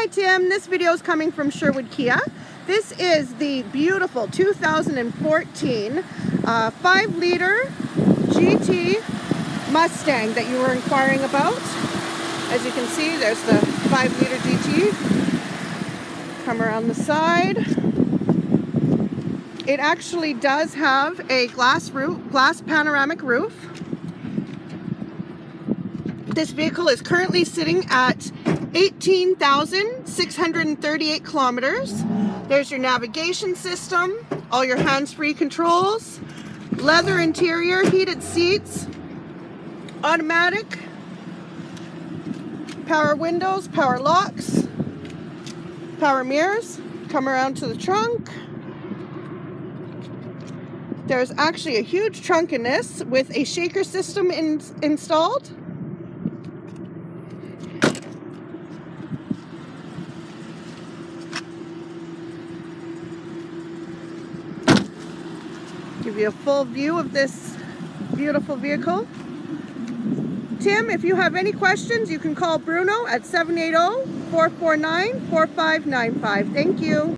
Hi Tim, this video is coming from Sherwood Kia. This is the beautiful 2014 uh, 5 liter GT Mustang that you were inquiring about. As you can see, there's the 5 liter GT. Come around the side. It actually does have a glass roof, glass panoramic roof. This vehicle is currently sitting at 18,638 kilometers. There's your navigation system, all your hands-free controls, leather interior, heated seats, automatic, power windows, power locks, power mirrors. Come around to the trunk. There's actually a huge trunk in this with a shaker system in, installed. Give you a full view of this beautiful vehicle. Tim, if you have any questions, you can call Bruno at 780-449-4595. Thank you.